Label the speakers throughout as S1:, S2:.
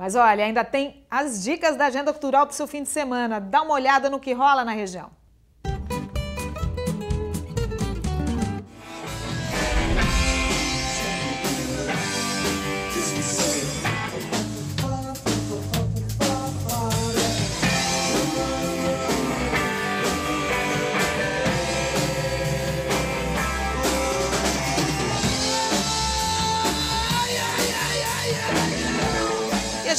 S1: Mas olha, ainda tem as dicas da agenda cultural para o seu fim de semana. Dá uma olhada no que rola na região.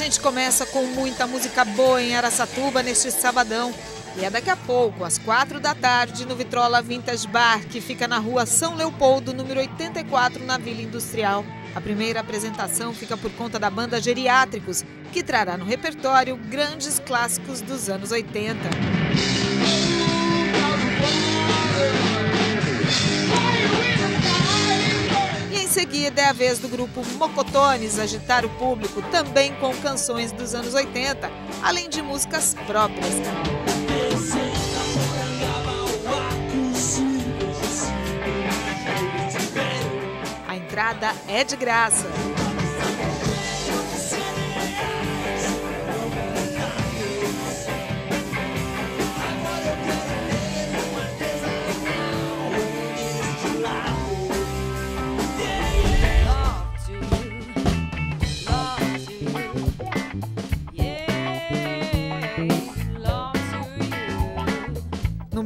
S1: Gente começa com muita música boa em Araçatuba neste sabadão. E é daqui a pouco, às quatro da tarde, no Vitrola Vintage Bar, que fica na rua São Leopoldo, número 84, na Vila Industrial. A primeira apresentação fica por conta da banda Geriátricos, que trará no repertório grandes clássicos dos anos 80. Seguida é a vez do grupo Mocotones agitar o público também com canções dos anos 80, além de músicas próprias. A entrada é de graça.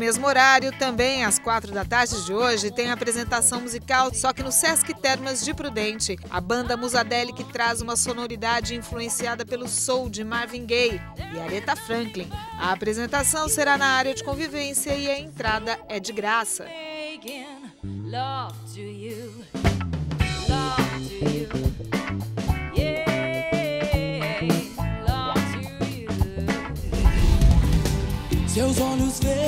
S1: Mesmo horário, também às quatro da tarde de hoje, tem apresentação musical, só que no Sesc Termas de Prudente. A banda Musadelic traz uma sonoridade influenciada pelo soul de Marvin Gaye e Aretha Franklin. A apresentação será na área de convivência e a entrada é de graça. Seus olhos verdes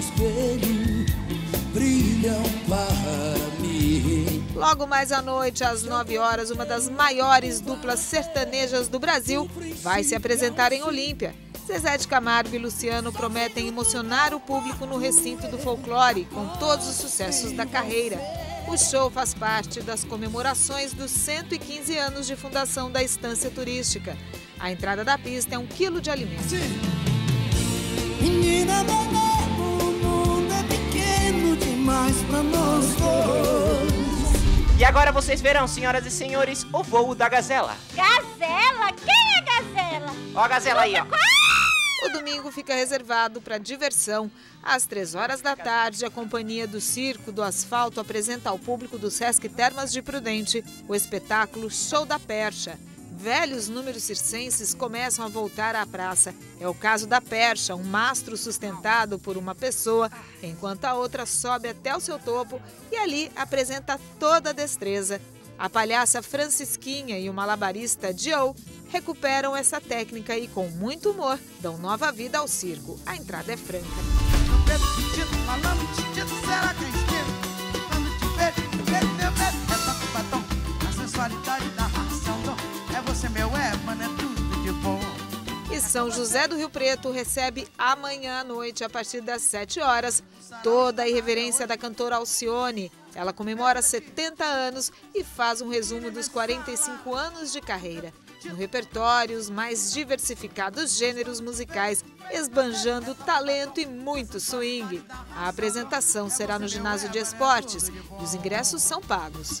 S1: espelho brilham para mim. Logo mais à noite, às 9 horas, uma das maiores duplas sertanejas do Brasil vai se apresentar em Olímpia. Zezé de Camargo e Luciano prometem emocionar o público no recinto do folclore com todos os sucessos da carreira. O show faz parte das comemorações dos 115 anos de fundação da estância turística. A entrada da pista é um quilo de alimento. Menina
S2: demais pra nós dois. E agora vocês verão, senhoras e senhores, o voo da gazela.
S3: Gazela? Quem é gazela?
S2: Ó a gazela aí, ó.
S1: O domingo fica reservado para diversão. Às três horas da tarde, a Companhia do Circo do Asfalto apresenta ao público do Sesc Termas de Prudente o espetáculo Show da Percha velhos números circenses começam a voltar à praça. É o caso da percha, um mastro sustentado por uma pessoa, enquanto a outra sobe até o seu topo e ali apresenta toda a destreza. A palhaça Francisquinha e o malabarista Joe recuperam essa técnica e, com muito humor, dão nova vida ao circo. A entrada é franca. São José do Rio Preto recebe amanhã à noite, a partir das 7 horas, toda a irreverência da cantora Alcione. Ela comemora 70 anos e faz um resumo dos 45 anos de carreira. No repertório, os mais diversificados gêneros musicais, esbanjando talento e muito swing. A apresentação será no ginásio de esportes e os ingressos são pagos.